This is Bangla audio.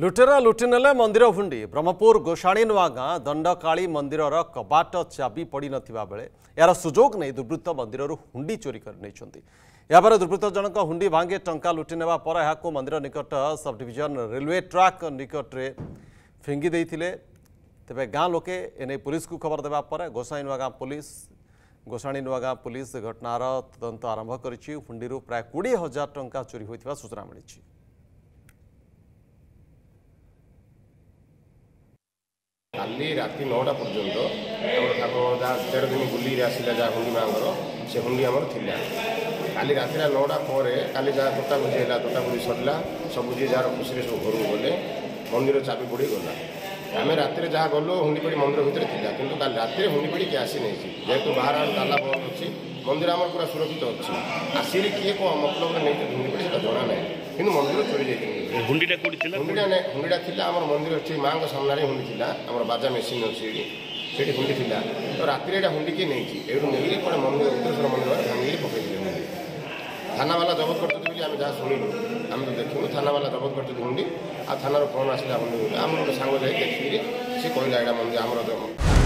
लुटेरा लुटि ने मंदिर भुंडी ब्रह्मपुर गोसाणी नुआ गाँ दंडका मंदिर कबाट चाबी पड़ ना बेले यार सुजोग नहीं दुर्वृत्त मंदिर हुंडी चोरी कर यापर दुर्वृत्त जनक हुंडी भांगे टंका लुटि ने पर मंदिर निकट सब डिजन रेलवे ट्राक निकट फिंगी दे तेज गाँ लोके पुलिस को खबर देवाप गोसाणी नुआ गाँ पुलिस गोसाणी नुआ गाँ पुलिस घटनार तदंत आरंभ कर हुंडी प्राय कोड़े हजार टाँह चोरी होता सूचना मिली কালি রাতে নটা পর্যন্ত আমার ঠাকুর যা তের দিন বুলিয়ে আসলে যা হুন্ডি মাঙ্কর সে হুন্ডি আমার লা কালি রাতে নটা পরে কালি যা তোটা বুঝি হল তোটা বুঝি সরলা সবু যে যার খুশি সব ঘর গলে মন্দির চাপি পড়ে গলা আমি রাতে যা গলু হুন্ডিপাড়ি মন্দির ভিতরে লা কিন্তু কাল রাতে হুন্ডিপাড়ি কে আসি নাই যেহেতু বাহার তালা বন্ধ অছি ମନ୍ଦିର ଆମର ପୁରା ସୁରକ୍ଷିତ ଅଛି ଆସିଲେ କିଏ କ'ଣ ମତଲବରେ ନେଇକି ଧୁଣ୍ଡି ପଡ଼େ ସେଟା ଜଣା ନାହିଁ କିନ୍ତୁ ମନ୍ଦିର ଚୋରି ଯାଇଛନ୍ତି ହୁଣ୍ଡିଟା କେଉଁଠି ଥିଲା ହୁଣ୍ଡିଟା ନାଇଁ ହୁଣ୍ଡିଟା ଥିଲା ଆମର ମନ୍ଦିର ଅଛି ମାଆଙ୍କ ସାମ୍ନାରେ ହୁଣ୍ଡି ଥିଲା ଆମର ବାଜା ମେସିନ୍ ଅଛି ଏଠି ସେଠି ହୁଣ୍ଡି ଥିଲା ତ ରାତିରେ ଏଇଟା ହୁଣ୍ଡି କିଏ ନେଇଛି ଏଇଠୁ ନେଇକି କୁଆଡ଼େ ମନ୍ଦିର ଉଦ୍ଦେଶ୍ୟର ମନ୍ଦିର ଭାଙ୍ଗିକି ପକେଇଥିଲେ ହୁଣ୍ଡି ଥାନାବାଲା ଜବତ କରିଛନ୍ତି ବୋଲି ଆମେ ଯାହା ଶୁଣିଲୁ ଆମେ ତ ଦେଖିଲୁ ଥାନାବାଲା ଜବତ କରିଛନ୍ତି ହୁଣ୍ଡି ଆଉ ଥାନାରୁ ଫୋନ୍ ଆସିଲା ହୁଣ୍ଡି ଆମର ଗୋଟେ ସାଙ୍ଗ ଯାଇ ଦେଖିକିରି ସେ କହିଲା ଏଇଟା ମନ୍ଦିର ଆମର ଜବତ